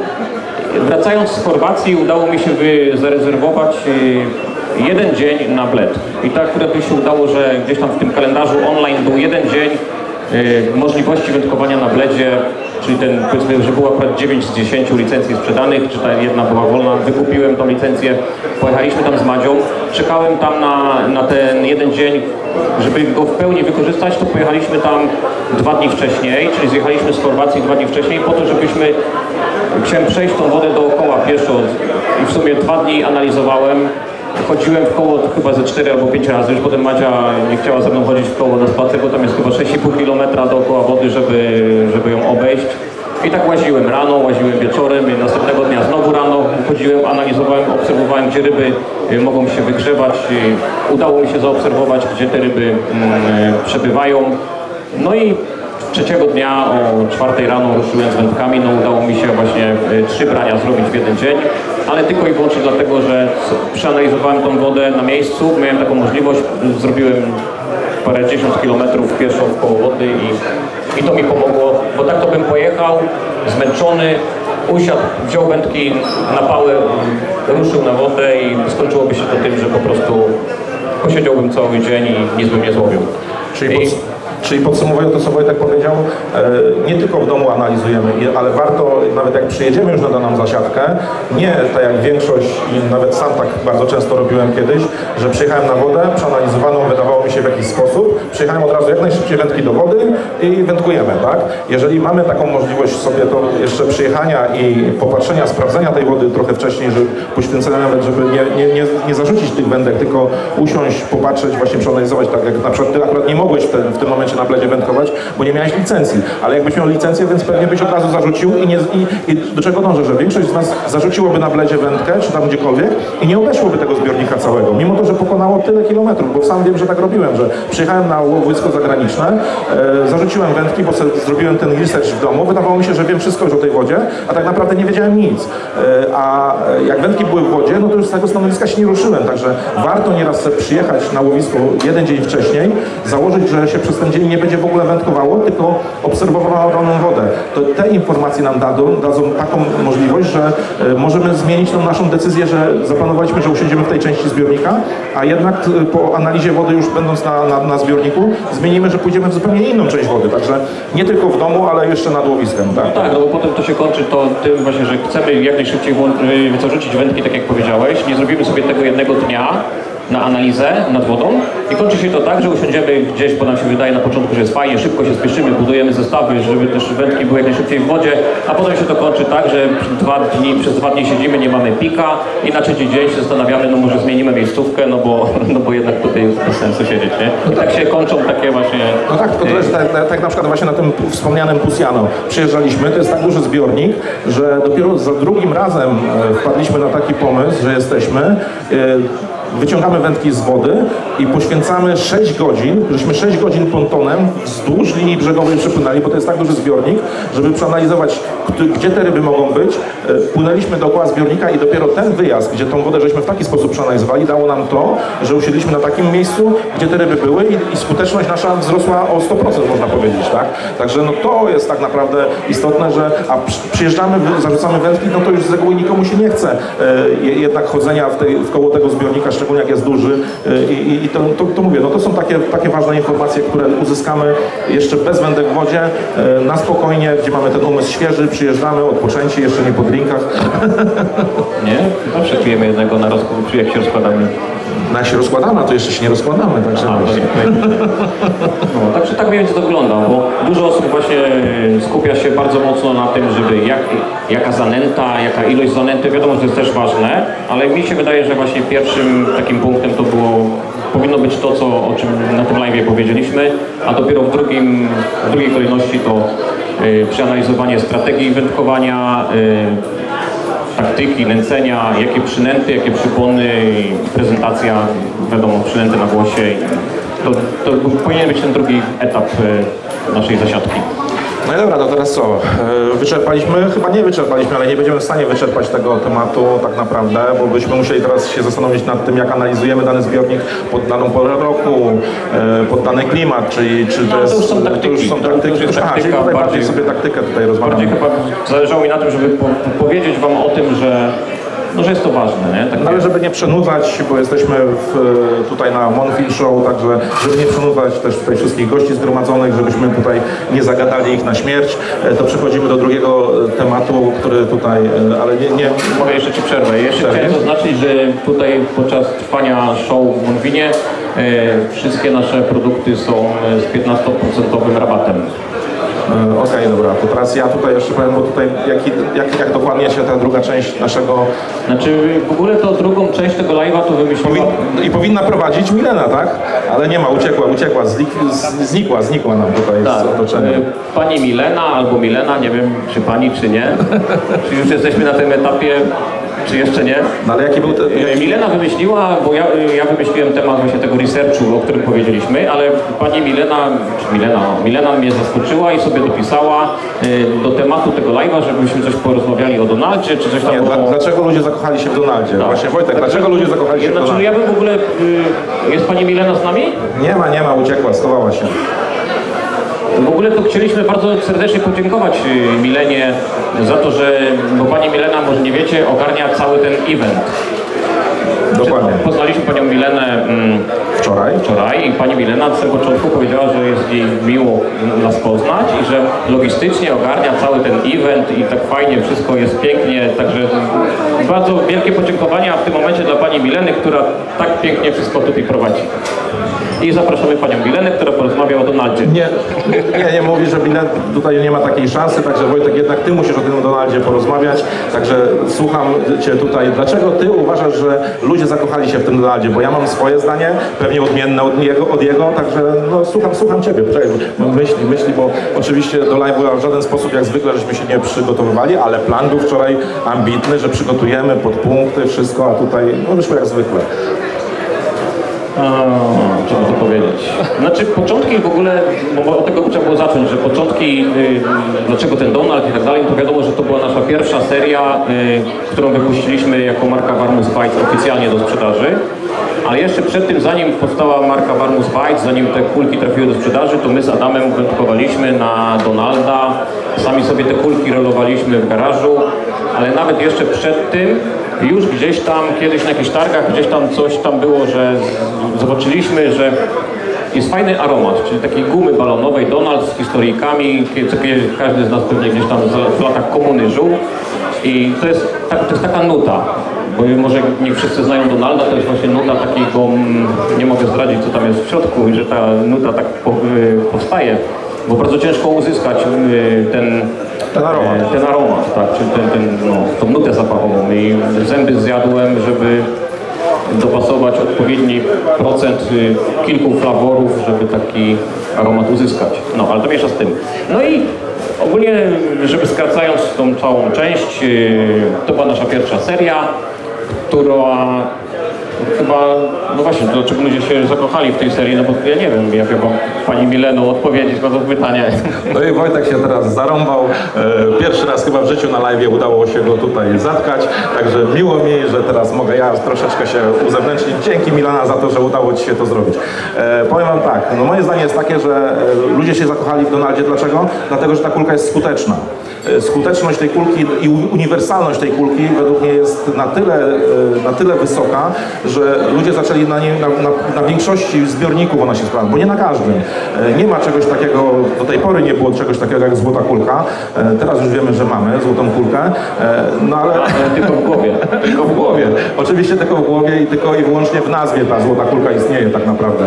wracając z Chorwacji udało mi się zarezerwować y, jeden dzień na Bled. I tak akurat mi się udało, że gdzieś tam w tym kalendarzu online był jeden dzień y, możliwości wędkowania na Bledzie, czyli ten powiedzmy, że było akurat 9 z 10 licencji sprzedanych, czy ta jedna była wolna, wykupiłem tą licencję, pojechaliśmy tam z Madzią, czekałem tam na, na ten jeden dzień, żeby go w pełni wykorzystać, to pojechaliśmy tam dwa dni wcześniej, czyli zjechaliśmy z Chorwacji dwa dni wcześniej po to, żebyśmy Chciałem przejść tą wodę dookoła pieszo i w sumie dwa dni analizowałem. Chodziłem w koło chyba ze 4 albo 5 razy, już potem Madzia nie chciała ze mną chodzić w koło na spacer, bo tam jest chyba 6,5 km dookoła wody, żeby, żeby ją obejść. I tak łaziłem rano, łaziłem wieczorem następnego dnia znowu rano chodziłem, analizowałem, obserwowałem, gdzie ryby y, mogą się wygrzewać. Y, Udało mi się zaobserwować, gdzie te ryby mm, przebywają. No i Trzeciego dnia o czwartej rano ruszyłem z wędkami, no udało mi się właśnie y, trzy brania zrobić w jeden dzień, ale tylko i wyłącznie dlatego, że przeanalizowałem tą wodę na miejscu, miałem taką możliwość, zrobiłem parę dziesiąt kilometrów pieszo w koło wody i, i to mi pomogło, bo tak to bym pojechał zmęczony, usiadł, wziął wędki na pałę, ruszył na wodę i skończyłoby się to tym, że po prostu posiedziałbym cały dzień i nic bym nie złowił. Czyli, I- czyli podsumowując to, co Wojtek powiedział, e, nie tylko w domu analizujemy, ale warto, nawet jak przyjedziemy już na daną zasiadkę, nie tak jak większość, nawet sam tak bardzo często robiłem kiedyś, że przyjechałem na wodę, przeanalizowaną, wydawało mi się w jakiś sposób, przyjechałem od razu jak najszybciej wędki do wody i wędkujemy, tak? Jeżeli mamy taką możliwość sobie to jeszcze przyjechania i popatrzenia, sprawdzenia tej wody trochę wcześniej, że poświęcenia nawet, żeby nie, nie, nie, nie zarzucić tych wędek, tylko usiąść, popatrzeć, właśnie przeanalizować, tak jak na przykład ty akurat nie mogłeś w, te, w tym momencie na bledzie wędkować, bo nie miałeś licencji, ale jakbyś miał licencję, więc pewnie byś od razu zarzucił i, nie, i, i do czego dążę, że większość z nas zarzuciłoby na bledzie wędkę, czy tam gdziekolwiek i nie obeszłoby tego zbiornika całego, mimo to, że pokonało tyle kilometrów, bo sam wiem, że tak robiłem, że przyjechałem na łowisko zagraniczne, e, zarzuciłem wędki, bo zrobiłem ten research w domu, wydawało mi się, że wiem wszystko już o tej wodzie, a tak naprawdę nie wiedziałem nic. E, a jak wędki były w wodzie, no to już z tego stanowiska się nie ruszyłem, także warto nieraz przyjechać na łowisko jeden dzień wcześniej, założyć, że się przez ten dzień nie będzie w ogóle wędkowało, tylko obserwowało daną wodę. To te informacje nam dadzą, dadzą taką możliwość, że e, możemy zmienić tą naszą decyzję, że zaplanowaliśmy, że usiądziemy w tej części zbiornika, a jednak e, po analizie wody już będąc na, na, na zbiorniku, zmienimy, że pójdziemy w zupełnie inną część wody. Także nie tylko w domu, ale jeszcze nad łowiskiem. Tak? Tak, no bo potem to się kończy to tym właśnie, że chcemy jak najszybciej zarzucić wędki, tak jak powiedziałeś. Nie zrobimy sobie tego jednego dnia na analizę nad wodą i kończy się to tak, że usiądziemy gdzieś, bo nam się wydaje na początku, że jest fajnie, szybko się spieszymy, budujemy zestawy, żeby też wędki były jak najszybciej w wodzie, a potem się to kończy tak, że dwa dni, przez dwa dni siedzimy, nie mamy pika i na trzeci dzień się zastanawiamy, no może zmienimy miejscówkę, no bo, no bo jednak tutaj jest bez sensu siedzieć, nie? I tak się kończą takie właśnie... No tak, tylko to jest tak, tak, tak na przykład właśnie na tym wspomnianym Pusiano. Przyjeżdżaliśmy, to jest tak duży zbiornik, że dopiero za drugim razem e, wpadliśmy na taki pomysł, że jesteśmy. Wyciągamy wędki z wody i poświęcamy 6 godzin, żeśmy 6 godzin pontonem wzdłuż linii brzegowej przepłynęli, bo to jest tak duży zbiornik, żeby przeanalizować, gdzie te ryby mogą być. E, Płynęliśmy dookoła zbiornika i dopiero ten wyjazd, gdzie tą wodę żeśmy w taki sposób przeanalizowali, dało nam to, że usiedliśmy na takim miejscu, gdzie te ryby były i, i skuteczność nasza wzrosła o 100%, można powiedzieć, tak? Także no to jest tak naprawdę istotne, że a przy- przyjeżdżamy, zarzucamy wędki, no to już z reguły nikomu się nie chce e, je- jednak chodzenia w, tej, w koło tego zbiornika, szczególnie jak jest duży. Y, I, i- to, to, to mówię, no to są takie, takie ważne informacje, które uzyskamy jeszcze bez wędek w wodzie, y, na spokojnie, gdzie mamy ten umysł świeży, przyjeżdżamy, odpoczęci, jeszcze nie po drinkach. Nie? Zawsze pijemy jednego na rozkład, jak się rozkładamy. Jak się rozkładamy, to jeszcze się nie rozkładamy, także A, wiesz. no, także tak mniej więcej to wygląda, bo dużo osób właśnie e, skupia się bardzo mocno na tym, żeby jak, jaka zanęta, jaka ilość zanęty, wiadomo, że jest też ważne, ale mi się wydaje, że właśnie pierwszym takim punktem to było, powinno być to, co, o czym na tym live powiedzieliśmy, a dopiero w, drugim, w drugiej kolejności to e, przeanalizowanie strategii wędkowania, e, taktyki, nęcenia, jakie przynęty, jakie przypony, prezentacja, wiadomo, przynęty na głosie. To, to powinien być ten drugi etap e, naszej zasiadki. No i dobra, to teraz co? E, Wyczerpaliśmy? Chyba nie wyczerpaliśmy, ale nie będziemy w stanie wyczerpać tego tematu tak naprawdę, bo byśmy musieli teraz się zastanowić nad tym, jak analizujemy dany zbiornik pod daną porę roku, e, pod dany klimat, czyli czy to No, to jest... już są To taktyki. już są To- to taktyki. już jest Aha, czyli taktyka tutaj bardziej bardziej- sobie taktykę tutaj Bardziej rozmawiamy. chyba zależało mi na tym, żeby po, powiedzieć Wam o tym, że, no, że jest to ważne. Nie? Takie, ale żeby nie przenudzać, bo jesteśmy w, tutaj na Monfield Show, także żeby nie przenudzać też tutaj wszystkich gości zgromadzonych, żebyśmy tutaj nie zagadali ich na śmierć, e, to przechodzimy do drugiego e, tematu, który tutaj, e, ale nie, nie Mogę jeszcze Ci przerwę. Jeszcze Przerwę. chciałem zaznaczyć, że tutaj podczas trwania show w Monwinie e, wszystkie nasze produkty są e, z 15% rabatem. E, Okej, dobra, to teraz ja tutaj jeszcze powiem, bo tutaj jaki, jak, jak dokładnie się ta druga część naszego Znaczy w ogóle to drugą część tego live'a to wymyśliła... powin, i powinna prowadzić Milena, tak? Ale nie ma, uciekła, uciekła, znik, znikła, znikła nam tutaj Tak, z otoczenia. e, pani Milena albo Milena, nie wiem czy pani czy nie. czy już jesteśmy na tym etapie, czy jeszcze nie. No ale jaki był ten... E, Milena wymyśliła, bo ja, ja wymyśliłem temat właśnie tego researchu, o którym powiedzieliśmy, ale pani Milena, czy Milena, Milena mnie zaskoczyła i sobie dopisała e, do tematu tego live'a, żebyśmy coś porozmawiali o Donaldzie, czy coś tam Nie, o... dla, dlaczego ludzie zakochali się w Donaldzie? Tak. Właśnie Wojtek, dlaczego ludzie zakochali się w Znaczy, Donaldzie? ja bym w ogóle... y, Jest pani Milena z nami? Nie ma, nie ma, uciekła, schowała się. W ogóle to chcieliśmy bardzo serdecznie podziękować y, Milenie za to, że, bo pani Milena, może nie wiecie, ogarnia cały ten event. Dokładnie. Poznaliśmy panią Milenę mm, Wczoraj. wczoraj i pani Milena na samym początku powiedziała, że jest jej miło nas poznać i że logistycznie ogarnia cały ten event i tak fajnie, wszystko jest pięknie, także bardzo wielkie podziękowania w tym momencie dla pani Mileny, która tak pięknie wszystko tutaj prowadzi. I zapraszamy panią Milenę, która porozmawia o Donaldzie. Nie, nie, nie mówi, że Binet tutaj nie ma takiej szansy, także Wojtek, jednak ty musisz o tym Donaldzie porozmawiać, także słucham cię tutaj. Dlaczego ty uważasz, że ludzie zakochali się w tym Donaldzie? Bo ja mam swoje zdanie, pewnie odmienne od jego, od jego także no, słucham, słucham ciebie. Poczekaj, myśli, myśli, bo oczywiście do live'u w żaden sposób jak zwykle żeśmy się nie przygotowywali, ale plan był wczoraj ambitny, że przygotujemy pod punkty, wszystko, a tutaj no, wyszło jak zwykle. A, Trzeba to powiedzieć. Znaczy początki w ogóle, bo od tego trzeba było zacząć, że początki, y, dlaczego ten Donald i tak dalej, to wiadomo, że to była nasza pierwsza seria, y, którą wypuściliśmy jako marka Warmus Bites oficjalnie do sprzedaży. Ale jeszcze przed tym, zanim powstała marka Warmus Bites, zanim te kulki trafiły do sprzedaży, to my z Adamem wędkowaliśmy na Donalda, sami sobie te kulki rolowaliśmy w garażu, ale nawet jeszcze przed tym już gdzieś tam, kiedyś na jakichś targach, gdzieś tam coś tam było, że zobaczyliśmy, że jest fajny aromat, czyli takiej gumy balonowej. Donald z historyjkami, każdy z nas pewnie gdzieś tam w latach komuny żył. I to jest, to jest taka nuta, bo może nie wszyscy znają Donalda, to jest właśnie nuta takiego, mm, nie mogę zdradzić co tam jest w środku i że ta nuta tak y, powstaje, bo bardzo ciężko uzyskać y, ten Ten aromat. e, ten aromat, tak, czyli ten, ten, no, tą nutę zapachową i zęby zjadłem, żeby dopasować odpowiedni procent y, kilku flaworów, żeby taki aromat uzyskać. No, ale to miesza z tym. No i ogólnie, żeby skracając tą całą część, to była nasza pierwsza seria, która chyba, no właśnie, dlaczego ludzie się zakochali w tej serii, no bo ja nie wiem, jak ja mam Pani Mileno odpowiedzieć na to pytanie. No i Wojtek się teraz zarąbał. E, Pierwszy raz chyba w życiu na live udało się go tutaj zatkać. Także miło mi, że teraz mogę ja troszeczkę się uzewnętrznić. Dzięki Milana za to, że udało Ci się to zrobić. E, powiem Wam tak, no moje zdanie jest takie, że e, ludzie się zakochali w Donaldzie. Dlaczego? Dlatego, że ta kulka jest skuteczna. Skuteczność tej kulki i uniwersalność tej kulki według mnie jest na tyle, na tyle wysoka, że ludzie zaczęli na, nie, na, na, na większości zbiorników ona się sprawdza, bo nie na każdym. E, Nie ma czegoś takiego, do tej pory nie było czegoś takiego jak złota kulka. E, Teraz już wiemy, że mamy złotą kulkę, E, no ale... Ale tylko w głowie. Tylko w głowie. Oczywiście tylko w głowie i tylko i wyłącznie w nazwie ta złota kulka istnieje tak naprawdę.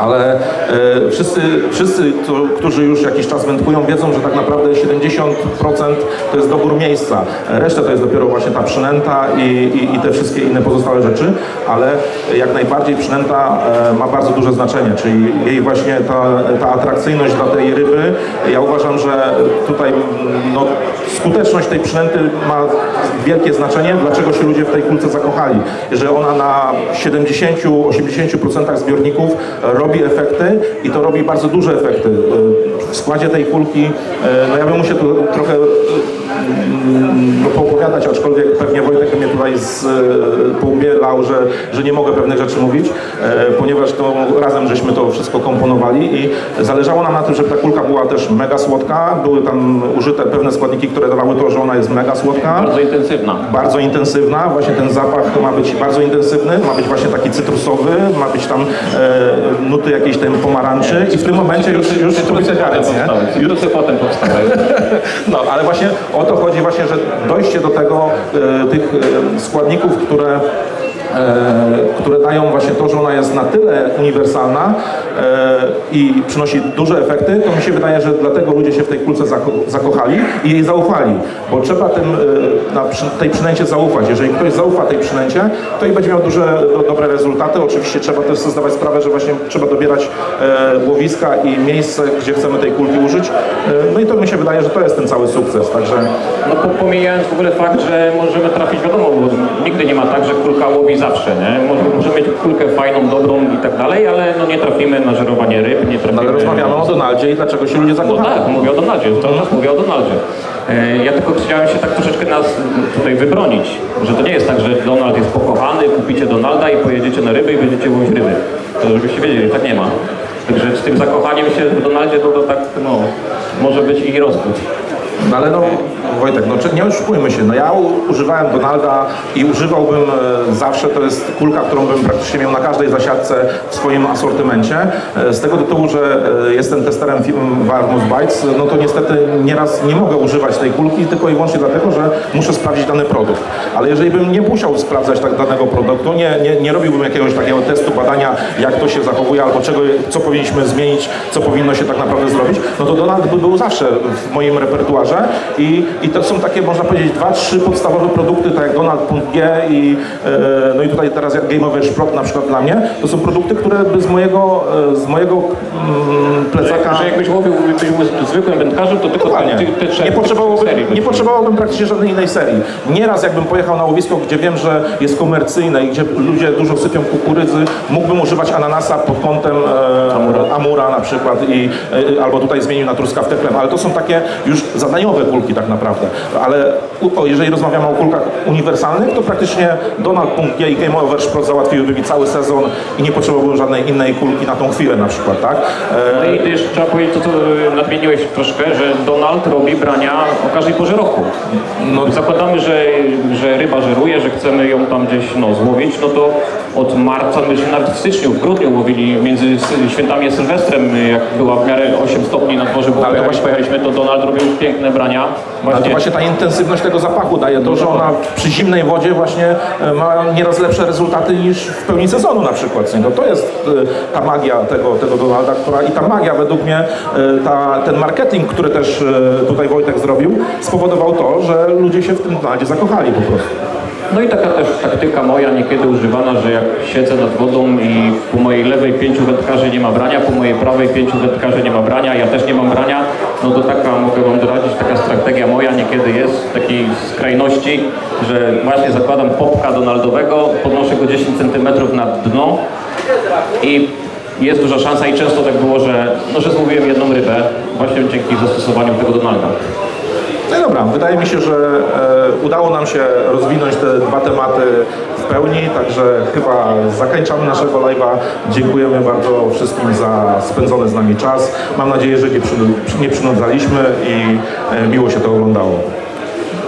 Ale e, wszyscy, wszyscy to, którzy już jakiś czas wędkują, wiedzą, że tak naprawdę 70% to jest dobór miejsca. Reszta to jest dopiero właśnie ta przynęta i, i, i te wszystkie inne pozostałe rzeczy, ale jak najbardziej przynęta e, ma bardzo duże znaczenie, czyli jej właśnie ta, ta atrakcyjność dla tej ryby. Ja uważam, że tutaj no, skuteczność tej przynęty ma wielkie znaczenie, dlaczego się ludzie w tej kulce zakochali. Że ona na 70-80% zbiorników robi efekty i to robi bardzo duże efekty. W składzie tej kulki, e, no ja bym musiał tu trochę mm, poopowiadać, aczkolwiek pewnie Wojtek mnie tutaj z, e, że, że nie mogę pewnych rzeczy mówić, e, ponieważ to razem żeśmy to wszystko komponowali i zależało nam na tym, żeby ta kulka była też mega słodka. Były tam użyte pewne składniki, które dawały to, że ona jest mega słodka Bardzo intensywna. bardzo intensywna, właśnie ten zapach ma być bardzo intensywny, ma być właśnie taki cytrusowy, ma być tam e, nuty jakiejś tam pomarańczy i w tym momencie już, już trójce potem karet, nie? Cytrusy potem powstały. No, ale właśnie o to chodzi właśnie, że dojście do tego, e, tych e, składników, które które dają właśnie to, że ona jest na tyle uniwersalna e, i przynosi duże efekty, to mi się wydaje, że dlatego ludzie się w tej kulce zako zakochali i jej zaufali, bo trzeba tym, e, na przy, tej przynęcie zaufać. Jeżeli ktoś zaufa tej przynęcie, to i będzie miał duże, do, dobre rezultaty. Oczywiście trzeba też zdawać sprawę, że właśnie trzeba dobierać e, łowiska i miejsce, gdzie chcemy tej kulki użyć. E, no i to mi się wydaje, że to jest ten cały sukces. Także No po- pomijając w ogóle fakt, że możemy trafić, wiadomo, nigdy nie ma tak, że kulka łowi zawsze, nie? Może, możemy mieć kulkę fajną, dobrą i tak dalej, ale no nie trafimy na żerowanie ryb, nie trafimy... No ale rozmawiamy o Donaldzie i dlaczego się ludzie No zakochali. tak, mówię o Donaldzie, cały czas mówię o Donaldzie. E, Ja tylko chciałem się tak troszeczkę nas tutaj wybronić, że to nie jest tak, że Donald jest pokochany, kupicie Donalda i pojedziecie na ryby i będziecie łowić ryby. To żebyście wiedzieli, tak nie ma. Także z tym zakochaniem się w Donaldzie to, to tak, no, może być i rozwód. No ale no, Wojtek, no nie oszukujmy się, no ja używałem Donalda i używałbym e, zawsze, to jest kulka, którą bym praktycznie miał na każdej zasiadce w swoim asortymencie. E, z tego tytułu, że e, jestem testerem firmy Warmus Bites, no to niestety nieraz nie mogę używać tej kulki tylko i wyłącznie dlatego, że muszę sprawdzić dany produkt. Ale jeżeli bym nie musiał sprawdzać tak danego produktu, nie, nie, nie robiłbym jakiegoś takiego testu, badania, jak to się zachowuje, albo czego, co powinniśmy zmienić, co powinno się tak naprawdę zrobić, no to Donald by był zawsze w moim repertuarze i, i to są takie, można powiedzieć, dwa, trzy podstawowe produkty, tak jak Donald.g i e, no i tutaj teraz jak Game Over Szprot na przykład dla mnie, to są produkty, które by z mojego, e, z mojego mm, plecaka... Że jakbyś łowił, byś był zwykłym wędkarzem, to tylko Dokładnie. te, te, Nie potrzebowałbym, serii nie potrzebowałbym praktycznie żadnej innej serii. Nieraz jakbym pojechał na łowisko, gdzie wiem, że jest komercyjne i gdzie ludzie dużo sypią kukurydzy, mógłbym używać ananasa pod kątem e, amura. na przykład i, e, albo tutaj zmienił na truskawkę chleb, ale to są takie już kulki tak naprawdę. Ale o, jeżeli rozmawiamy o kulkach uniwersalnych, to praktycznie Donald.g i Game Over Szprot załatwiłyby mi cały sezon i nie potrzebowałbym żadnej innej kulki na tą chwilę na przykład, tak? E, No i też trzeba powiedzieć to, co y, nadmieniłeś troszkę, że Donald robi brania o każdej porze roku. No, zakładamy, że, że ryba żeruje, że chcemy ją tam gdzieś no, złowić, no to od marca, myśmy nawet w styczniu, w grudniu łowili między świętami a Sylwestrem, jak była w miarę 8 stopni na dworze, bo właśnie- pojechaliśmy, to Donald robił piękne brania. Ale to właśnie ta intensywność tego zapachu daje to, że ona przy zimnej wodzie właśnie e, ma nieraz lepsze rezultaty niż w pełni sezonu na przykład. No to jest e, ta magia tego, tego Donalda, która i ta magia według mnie, e, ta, ten marketing, który też tutaj Wojtek zrobił, spowodował to, że ludzie się w tym Donaldzie zakochali po prostu. No i taka też taktyka moja niekiedy używana, że jak siedzę nad wodą i po mojej lewej pięciu wędkarzy nie ma brania, po mojej prawej pięciu wędkarzy nie ma brania, ja też nie mam brania, no to taka, mogę wam doradzić, taka strategia moja niekiedy jest takiej skrajności, że właśnie zakładam popka donaldowego, podnoszę go 10 cm nad dno i jest duża szansa i często tak było, że, no, że złowiłem jedną rybę właśnie dzięki zastosowaniu tego Donalda. No i dobra, wydaje mi się, że e, udało nam się rozwinąć te dwa tematy pełni, także chyba zakończamy naszego live'a. Dziękujemy bardzo wszystkim za spędzony z nami czas. Mam nadzieję, że nie, nie przynudzaliśmy i e, miło się to oglądało.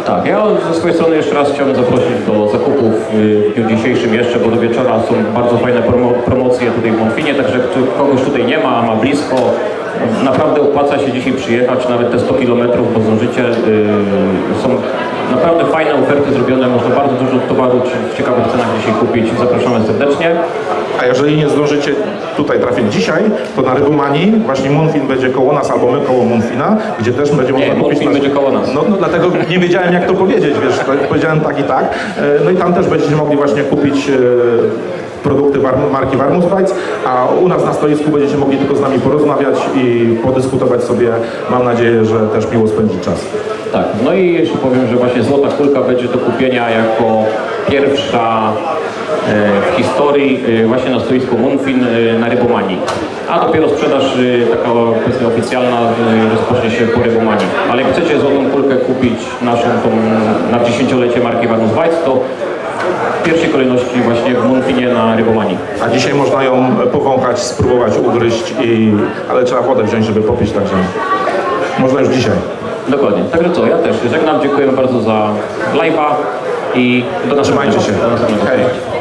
Tak, ja ze swojej strony jeszcze raz chciałbym zaprosić do produktów y, w dniu dzisiejszym jeszcze, bo do wieczora są bardzo fajne promo, promocje tutaj w Monfinie, także kogoś tutaj nie ma, ma blisko, naprawdę opłaca się dzisiaj przyjechać, nawet te 100 km, bo zdążycie. y, Są naprawdę fajne oferty zrobione, można bardzo dużo towaru w ciekawych cenach dzisiaj kupić. Zapraszamy serdecznie. A jeżeli nie zdążycie tutaj trafić dzisiaj, to na Rybomanii właśnie Munfin będzie koło nas albo my koło Munfina, gdzie też będzie można kupić... Munfin nasz- będzie koło nas. No, no dlatego nie wiedziałem jak to powiedzieć, wiesz, powiedziałem tak i tak. E, No i tam też będziecie mogli właśnie kupić e, produkty marki Warmus Bites, a u nas na stoisku będziecie mogli tylko z nami porozmawiać i podyskutować sobie, mam nadzieję, że też miło spędzić czas. Tak, no i jeszcze powiem, że właśnie Złota Kulka będzie do kupienia jako pierwsza e, w historii e, właśnie na stoisku Munfin e, na Rybomanii. A dopiero sprzedaż taka powiedzmy oficjalna rozpocznie się po Rybomanii. Ale jak chcecie Złotą Kulkę kupić naszą tą na dziesięciolecie marki Warmus Weiss, to w pierwszej kolejności właśnie w Munfinie na Rybomanii. A dzisiaj można ją powąchać, spróbować ugryźć, i, ale trzeba wodę wziąć, żeby popić, także można już dzisiaj. Dokładnie. Także co, ja też żegnam, dziękuję bardzo za live'a i do następnego. Trzymajcie się. Do następnego. Hej.